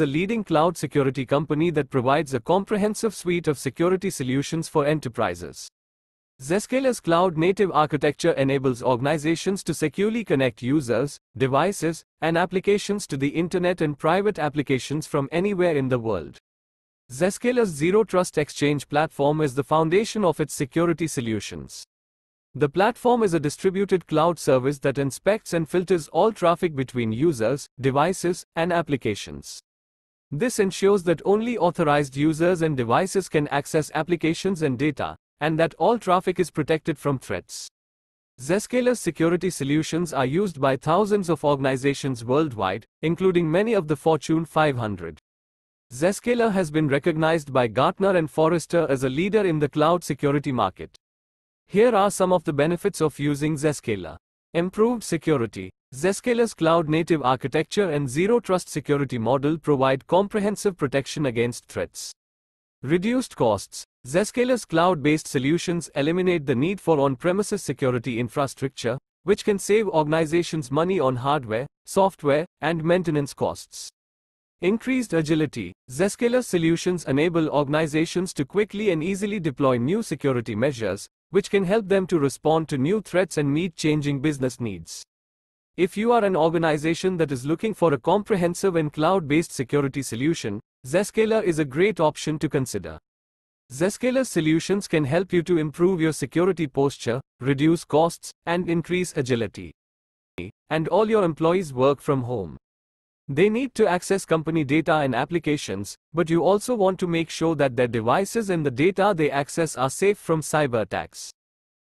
a leading cloud security company that provides a comprehensive suite of security solutions for enterprises. Zscaler's cloud native architecture enables organizations to securely connect users, devices, and applications to the internet and private applications from anywhere in the world. Zscaler's Zero Trust Exchange platform is the foundation of its security solutions. The platform is a distributed cloud service that inspects and filters all traffic between users, devices, and applications. This ensures that only authorized users and devices can access applications and data, and that all traffic is protected from threats. Zscaler's security solutions are used by thousands of organizations worldwide, including many of the Fortune 500. Zscaler has been recognized by Gartner and Forrester as a leader in the cloud security market. Here are some of the benefits of using Zscaler. Improved security. Zscaler's cloud-native architecture and zero-trust security model provide comprehensive protection against threats. Reduced costs. Zscaler's cloud-based solutions eliminate the need for on-premises security infrastructure, which can save organizations money on hardware, software, and maintenance costs. Increased agility. Zscaler solutions enable organizations to quickly and easily deploy new security measures, which can help them to respond to new threats and meet changing business needs. If you are an organization that is looking for a comprehensive and cloud-based security solution, Zscaler is a great option to consider. Zscaler solutions can help you to improve your security posture, reduce costs, and increase agility. And all your employees work from home. They need to access company data and applications, but you also want to make sure that their devices and the data they access are safe from cyber attacks.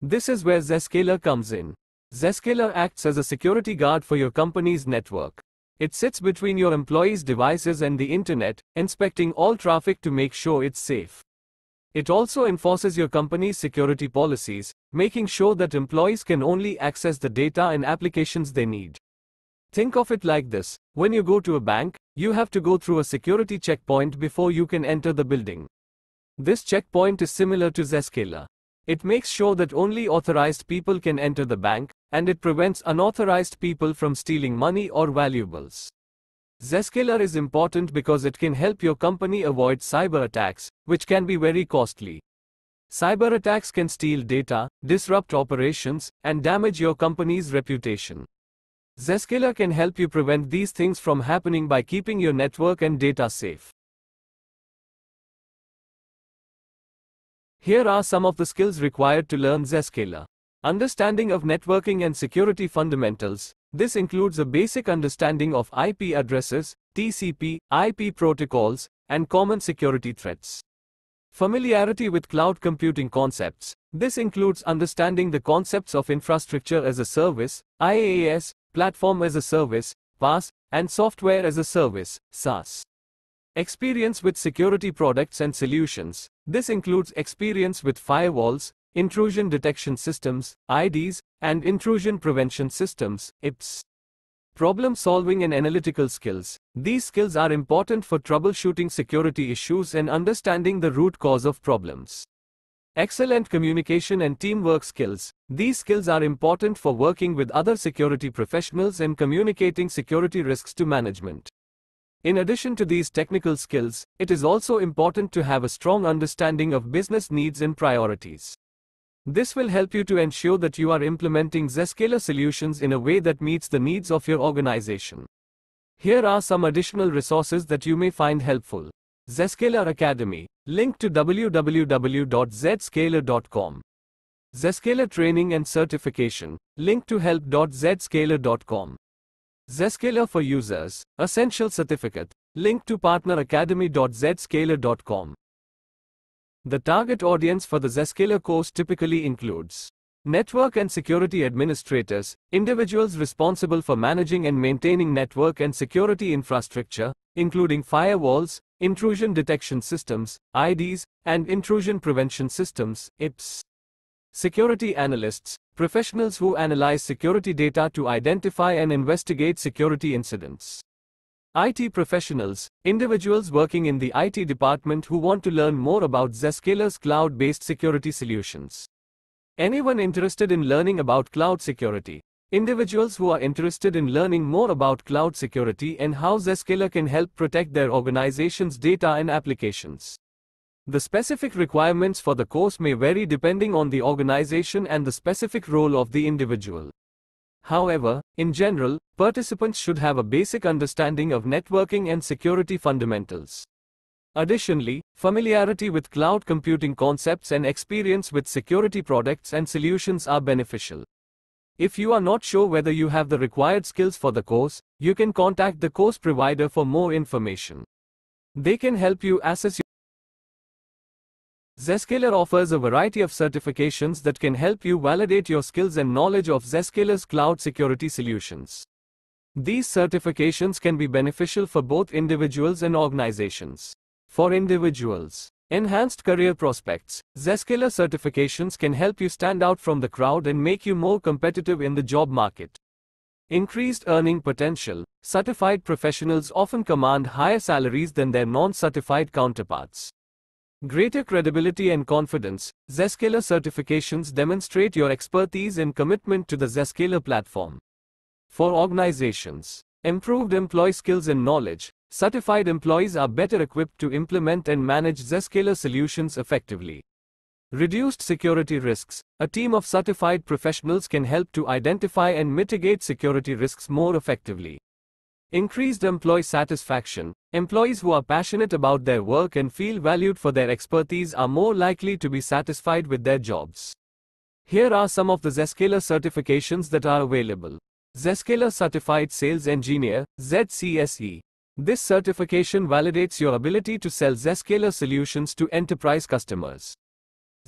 This is where Zscaler comes in. Zscaler acts as a security guard for your company's network. It sits between your employees' devices and the internet, inspecting all traffic to make sure it's safe. It also enforces your company's security policies, making sure that employees can only access the data and applications they need. Think of it like this when you go to a bank, you have to go through a security checkpoint before you can enter the building. This checkpoint is similar to Zscaler. It makes sure that only authorized people can enter the bank, and it prevents unauthorized people from stealing money or valuables. Zscaler is important because it can help your company avoid cyber attacks, which can be very costly. Cyber attacks can steal data, disrupt operations, and damage your company's reputation. Zscaler can help you prevent these things from happening by keeping your network and data safe. Here are some of the skills required to learn Zscaler. Understanding of networking and security fundamentals. This includes a basic understanding of IP addresses, TCP, IP protocols, and common security threats. Familiarity with cloud computing concepts. This includes understanding the concepts of infrastructure as a service, IaaS, platform as a service, PaaS, and software as a service, SaaS. Experience with security products and solutions. This includes experience with firewalls, intrusion detection systems, IDS, and intrusion prevention systems, IPS. Problem solving and analytical skills. These skills are important for troubleshooting security issues and understanding the root cause of problems. Excellent communication and teamwork skills. These skills are important for working with other security professionals and communicating security risks to management. In addition to these technical skills, it is also important to have a strong understanding of business needs and priorities. This will help you to ensure that you are implementing Zscaler solutions in a way that meets the needs of your organization. Here are some additional resources that you may find helpful. Zscaler Academy. Link to www.zscaler.com. Zscaler Training and Certification. Link to help.zscaler.com. Zscaler for Users, Essential Certificate, link to partneracademy.zscaler.com. The target audience for the Zscaler course typically includes Network and security administrators, individuals responsible for managing and maintaining network and security infrastructure, including firewalls, intrusion detection systems, IDS, and intrusion prevention systems, IPS. Security analysts, professionals who analyze security data to identify and investigate security incidents. IT professionals, individuals working in the IT department who want to learn more about Zscaler's cloud-based security solutions. Anyone interested in learning about cloud security. Individuals who are interested in learning more about cloud security and how Zscaler can help protect their organization's data and applications. The specific requirements for the course may vary depending on the organization and the specific role of the individual. However, in general, participants should have a basic understanding of networking and security fundamentals. Additionally, familiarity with cloud computing concepts and experience with security products and solutions are beneficial. If you are not sure whether you have the required skills for the course, you can contact the course provider for more information. They can help you assess Zscaler offers a variety of certifications that can help you validate your skills and knowledge of Zscaler's cloud security solutions. These certifications can be beneficial for both individuals and organizations. For individuals, enhanced career prospects, Zscaler certifications can help you stand out from the crowd and make you more competitive in the job market. Increased earning potential, certified professionals often command higher salaries than their non-certified counterparts. Greater credibility and confidence, Zscaler certifications demonstrate your expertise and commitment to the Zscaler platform. For organizations, improved employee skills and knowledge, certified employees are better equipped to implement and manage Zscaler solutions effectively. Reduced security risks, a team of certified professionals can help to identify and mitigate security risks more effectively. Increased employee satisfaction. Employees who are passionate about their work and feel valued for their expertise are more likely to be satisfied with their jobs. Here are some of the Zscaler certifications that are available. Zscaler Certified Sales Engineer, ZCSE. This certification validates your ability to sell Zscaler solutions to enterprise customers.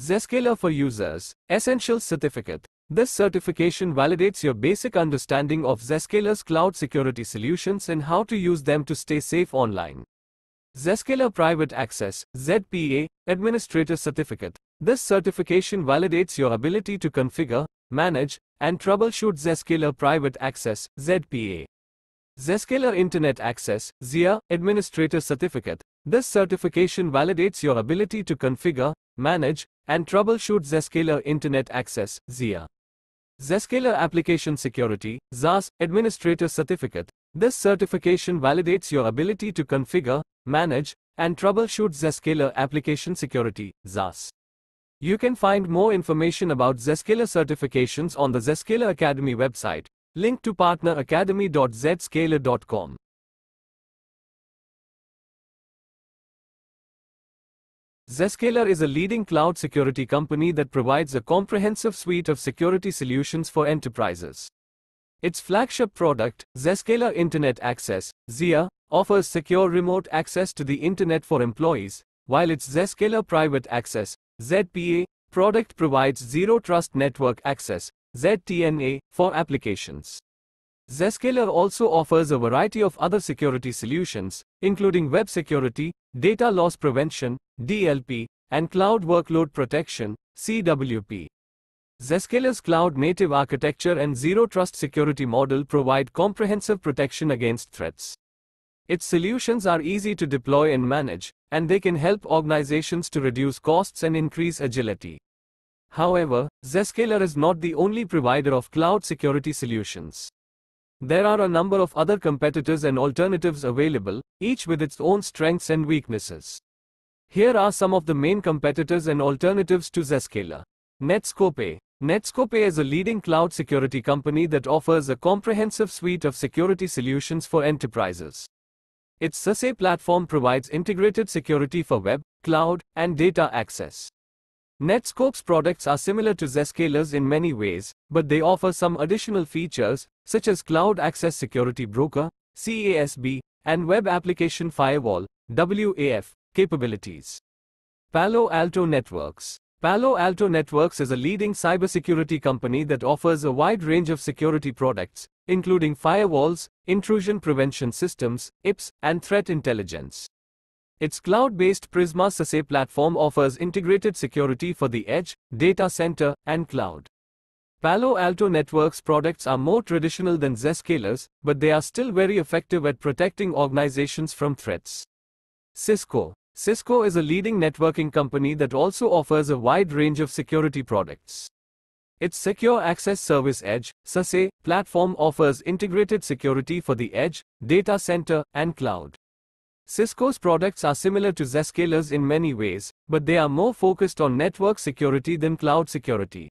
Zscaler for Users, Essentials Certificate. This certification validates your basic understanding of Zscaler's cloud security solutions and how to use them to stay safe online. Zscaler Private Access, ZPA, Administrator Certificate. This certification validates your ability to configure, manage, and troubleshoot Zscaler Private Access, ZPA. Zscaler Internet Access, ZIA, Administrator Certificate. This certification validates your ability to configure, manage, and troubleshoot Zscaler Internet Access, ZIA. Zscaler Application Security, ZAS, Administrator Certificate. This certification validates your ability to configure, manage, and troubleshoot Zscaler Application Security, ZAS. You can find more information about Zscaler certifications on the Zscaler Academy website, linked to partneracademy.zscaler.com. Zscaler is a leading cloud security company that provides a comprehensive suite of security solutions for enterprises. Its flagship product, Zscaler Internet Access, ZIA, offers secure remote access to the Internet for employees, while its Zscaler Private Access, ZPA, product provides Zero Trust Network Access, ZTNA, for applications. Zscaler also offers a variety of other security solutions, including web security, data loss prevention, DLP, and cloud workload protection, CWP. Zscaler's cloud-native architecture and zero-trust security model provide comprehensive protection against threats. Its solutions are easy to deploy and manage, and they can help organizations to reduce costs and increase agility. However, Zscaler is not the only provider of cloud security solutions. There are a number of other competitors and alternatives available, each with its own strengths and weaknesses. Here are some of the main competitors and alternatives to Zscaler. Netskope. Netskope is a leading cloud security company that offers a comprehensive suite of security solutions for enterprises. Its SASE platform provides integrated security for web, cloud, and data access. Netskope's products are similar to Zscaler's in many ways, but they offer some additional features, such as Cloud Access Security Broker, CASB, and Web Application Firewall, WAF, capabilities. Palo Alto Networks Palo Alto Networks is a leading cybersecurity company that offers a wide range of security products, including firewalls, intrusion prevention systems, IPS, and threat intelligence. Its cloud-based Prisma SASE platform offers integrated security for the edge, data center, and cloud. Palo Alto Networks products are more traditional than Zscaler's, but they are still very effective at protecting organizations from threats. Cisco Cisco is a leading networking company that also offers a wide range of security products. Its Secure Access Service Edge SASE, platform offers integrated security for the edge, data center, and cloud. Cisco's products are similar to Zscaler's in many ways, but they are more focused on network security than cloud security.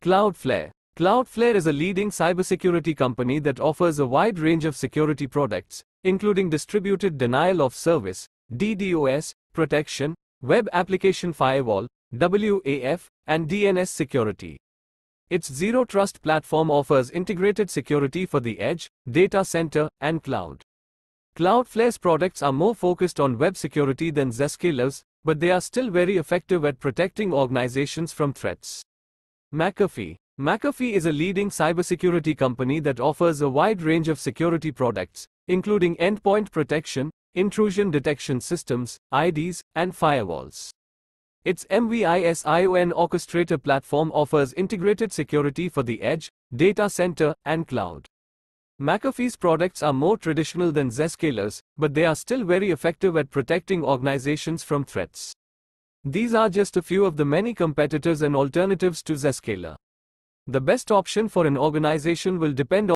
Cloudflare Cloudflare is a leading cybersecurity company that offers a wide range of security products, including distributed denial of service, DDoS, protection, web application firewall, WAF, and DNS security. Its Zero Trust platform offers integrated security for the edge, data center, and cloud. Cloudflare's products are more focused on web security than Zscaler's, but they are still very effective at protecting organizations from threats. McAfee McAfee is a leading cybersecurity company that offers a wide range of security products, including endpoint protection, intrusion detection systems, IDS, and firewalls. Its MVISION orchestrator platform offers integrated security for the edge, data center, and cloud. McAfee's products are more traditional than Zscaler's, but they are still very effective at protecting organizations from threats. These are just a few of the many competitors and alternatives to Zscaler. The best option for an organization will depend on